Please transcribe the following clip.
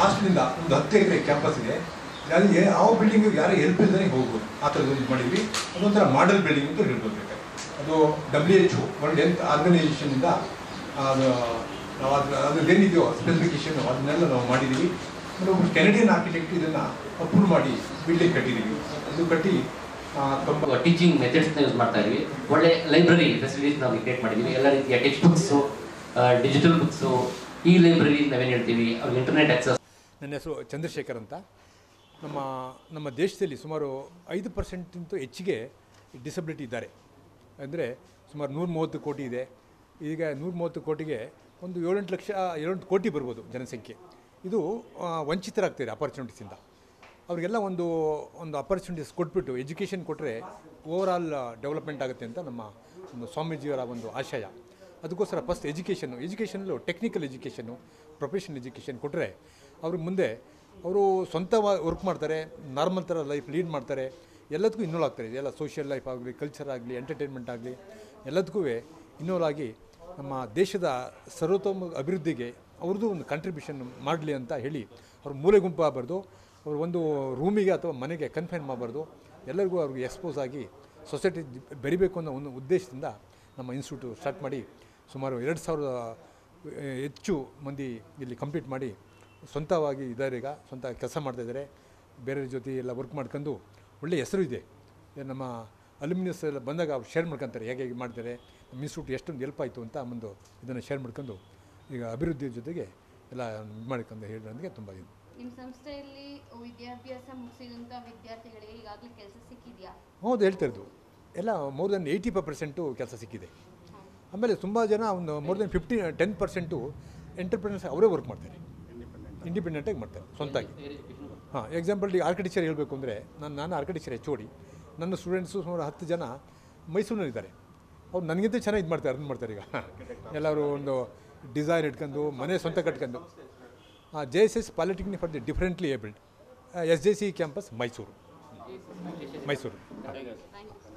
ಹಾಸ್ಟೆಲಿಂದ ಒಂದು ಹತ್ತು ಎಕರೆ ಕ್ಯಾಂಪಸ್ ಇದೆ. ಅಲ್ಲಿ ಯಾವ ಬಿಲ್ಡಿಂಗ್ ಯಾರು ಹೆಲ್ಪ್ ಇಲ್ಲದೇ ಹೋಗ್ಬೋದು. ಆ ಥರದ್ದು ಇದು ಮಾಡಿದ್ವಿ. ಅದೊಂಥರ ಮಾಡೆಲ್ ಬಿಲ್ಡಿಂಗ್ ಅಂತ ಹೇಳ್ಬೋದು ಅದು ಡಬ್ಲ್ಯೂ ಎಚ್ ವರ್ಲ್ಡ್ ಹೆಲ್ತ್ ಆರ್ಗನೈಸೇಷನಿಂದ ಅದು ನಾವು ಅದ್ರದ್ದೇನಿದೆಯೋ ಸ್ಪೆಸಿಫಿಕೇಶನ್ ಅದನ್ನೆಲ್ಲ ನಾವು ಮಾಡಿದ್ದೀವಿ. ಮತ್ತು ಒಬ್ಬರು ಕೆನಡಿಯನ್ ಆರ್ಕಿಟೆಕ್ಟ್ ಇದನ್ನು ಅಪ್ರೂವ್ ಮಾಡಿ ಬಿಲ್ಡಿಂಗ್ ಕಟ್ಟಿದ್ದೀವಿ. ಅದು ಕಟ್ಟಿ ತುಂಬ ಟೀಚಿಂಗ್ ಮೆಥಡ್ಸ್ನ ಯೂಸ್ ಮಾಡ್ತಾ ಇದೀವಿ. ಒಳ್ಳೆ ಲೈಬ್ರರಿ ಫೆಸಿಲಿಟೀಸ್ ನಾವು ಕ್ರಿಯೇಟ್ ಮಾಡಿದ್ದೀವಿ. ಎಲ್ಲ ರೀತಿಯ ಟೆಕ್ಸ್ಟ್ ಬುಕ್ಸು ಡಿಜಿಟಲ್ ಬುಕ್ಸು ಈ ಲೈಬ್ರರಿ ನಾವೇನು ಹೇಳ್ತೀವಿ? ಅವ್ರಿಗೆ ಇಂಟರ್ನೆಟ್ ಆಕ್ಸಸ್ ನನ್ನ ಹೆಸರು ಚಂದ್ರಶೇಖರ್ ಅಂತ. ನಮ್ಮ ನಮ್ಮ ದೇಶದಲ್ಲಿ ಸುಮಾರು ಐದು ಪರ್ಸೆಂಟಿಂತ ಹೆಚ್ಚಿಗೆ ಡಿಸಬಿಲಿಟಿ ಇದ್ದಾರೆ. ಅಂದರೆ ಸುಮಾರು ನೂರ ಮೂವತ್ತು ಕೋಟಿ ಇದೆ. ಈಗ ನೂರ ಮೂವತ್ತು ಕೋಟಿಗೆ ಒಂದು ಏಳೆಂಟು ಲಕ್ಷ, ಏಳೆಂಟು ಕೋಟಿ ಬರ್ಬೋದು ಜನಸಂಖ್ಯೆ. ಇದು ವಂಚಿತರಾಗ್ತಿದೆ ಅಪರ್ಚುನಿಟೀಸಿಂದ ಅವರಿಗೆಲ್ಲ ಒಂದು ಒಂದು ಅಪರ್ಚುನಿಟೀಸ್ ಕೊಟ್ಬಿಟ್ಟು ಎಜುಕೇಷನ್ ಕೊಟ್ಟರೆ ಓವರ್ ಡೆವಲಪ್ಮೆಂಟ್ ಆಗುತ್ತೆ ಅಂತ ನಮ್ಮ ಒಂದು ಸ್ವಾಮೀಜಿಯವರ ಒಂದು ಆಶಯ. ಅದಕ್ಕೋಸ್ಕರ ಫಸ್ಟ್ ಎಜುಕೇಷನ್ನು ಎಜುಕೇಷನಲ್ಲೂ ಟೆಕ್ನಿಕಲ್ ಎಜುಕೇಷನ್ನು ಪ್ರೊಫೆಷನಲ್ ಎಜುಕೇಷನ್ ಕೊಟ್ಟರೆ ಅವ್ರಿಗೆ ಮುಂದೆ ಅವರು ಸ್ವಂತವಾಗಿ ವರ್ಕ್ ಮಾಡ್ತಾರೆ ನಾರ್ಮಲ್ ಥರ ಲೈಫ್ ಲೀಡ್ ಮಾಡ್ತಾರೆ. ಎಲ್ಲದಕ್ಕೂ ಇನ್ವಾಲ್ ಆಗ್ತಾರೆ. ಎಲ್ಲ ಸೋಷಿಯಲ್ ಲೈಫ್ ಆಗಲಿ ಕಲ್ಚರ್ ಆಗಲಿ ಎಂಟರ್ಟೈನ್ಮೆಂಟ್ ಆಗಲಿ, ಎಲ್ಲದಕ್ಕೂ ಇನ್ವಾಲ್ವ್ ಆಗಿ ನಮ್ಮ ದೇಶದ ಸರ್ವತೋಮ ಅಭಿವೃದ್ಧಿಗೆ ಅವ್ರದ್ದು ಒಂದು ಕಾಂಟ್ರಿಬ್ಯೂಷನ್ ಮಾಡಲಿ ಅಂತ ಹೇಳಿ ಅವ್ರ ಮೂಲೆ ಗುಂಪು ಆಗಬಾರ್ದು. ಅವ್ರು ಒಂದು ರೂಮಿಗೆ ಅಥವಾ ಮನೆಗೆ ಕನ್ಫೈನ್ ಮಾಡಬಾರ್ದು. ಎಲ್ಲರಿಗೂ ಅವ್ರಿಗೆ ಎಕ್ಸ್ಪೋಸ್ ಆಗಿ ಸೊಸೈಟಿ ಬೆರಿಬೇಕು ಅನ್ನೋ ಒಂದು ಉದ್ದೇಶದಿಂದ ನಮ್ಮ ಇನ್ಸ್ಟಿಟ್ಯೂಟ್ ಸ್ಟಾರ್ಟ್ ಮಾಡಿ ಸುಮಾರು ಎರಡು ಸಾವಿರದ ಹೆಚ್ಚು ಮಂದಿ ಇಲ್ಲಿ ಕಂಪ್ಲೀಟ್ ಮಾಡಿ ಸ್ವಂತವಾಗಿ ಇದ್ದಾರೆ ಈಗ ಸ್ವಂತ ಕೆಲಸ ಮಾಡ್ತಾಯಿದ್ದಾರೆ ಬೇರೆಯವ್ರ ಜೊತೆ ಎಲ್ಲ ವರ್ಕ್ ಮಾಡ್ಕೊಂಡು ಒಳ್ಳೆಯ ಹೆಸರು ಇದೆ. ನಮ್ಮ ಅಲ್ಯೂಮಿನಿಯಸ್ ಎಲ್ಲ ಬಂದಾಗ ಅವ್ರು ಶೇರ್ ಮಾಡ್ಕೊತಾರೆ ಹೇಗೆ ಹೇಗೆ ಮಾಡ್ತಾರೆ. ನಮ್ಮ ಇನ್ಸ್ಟಿಟ್ಯೂಟ್ ಎಷ್ಟೊಂದು ಹೆಲ್ಪ್ ಆಯಿತು ಅಂತ ಒಂದು ಇದನ್ನು ಶೇರ್ ಮಾಡ್ಕೊಂಡು ಈಗ ಅಭಿವೃದ್ಧಿ ಜೊತೆಗೆ ಎಲ್ಲ ಇದು ಮಾಡ್ಕೊಂಡು ನನಗೆ ತುಂಬ ಇದು. ನಿಮ್ಮ ಸಂಸ್ಥೆಯಲ್ಲಿ ವಿದ್ಯಾಭ್ಯಾಸ ಮುಗಿಸಿದಂಥ ವಿದ್ಯಾರ್ಥಿಗಳಿಗೆ ಈಗಾಗಲೇ ಕೆಲಸ ಸಿಕ್ಕಿದೆಯಾ? ಹೌದು ಹೇಳ್ತಾ ಇರೋದು. ಎಲ್ಲ more than eighty five percent ಕೆಲಸ ಸಿಕ್ಕಿದೆ. ಆಮೇಲೆ ತುಂಬ ಜನ ಒಂದು more than fifty ten percent entrepreneurs ಅವರೇ ವರ್ಕ್ ಮಾಡ್ತಾರೆ. ಇಂಡಿಪೆಂಡೆಂಟಾಗಿ ಮಾಡ್ತಾರೆ ಸ್ವಂತಾಗಿ. ಹಾಂ ಎಕ್ಸಾಂಪಲ್ ಈಗ ಆರ್ಕಿಟೆಕ್ಚರ್ ಹೇಳಬೇಕು ಅಂದರೆ ನಾನು ನಾನು ಆರ್ಕಿಟೆಕ್ಚರ್ ಎಚ್ ಓಡಿ ನನ್ನ ಸ್ಟೂಡೆಂಟ್ಸು ಸುಮಾರು ಹತ್ತು ಜನ ಮೈಸೂರಿನಲ್ಲಿದ್ದಾರೆ. ಅವ್ರು ನನಗಿಂತ ಚೆನ್ನಾಗಿ ಇದು ಮಾಡ್ತಾರೆ ಅರ್ನ್ ಮಾಡ್ತಾರೆ ಈಗ. ಎಲ್ಲರೂ ಒಂದು ಡಿಸೈರ್ ಇಟ್ಕೊಂಡು ಮನೆ ಸ್ವಂತ ಕಟ್ಕೊಂಡು. J S S polytechnic for the differently abled S J C campus Mysuru. Mysuru. Thank you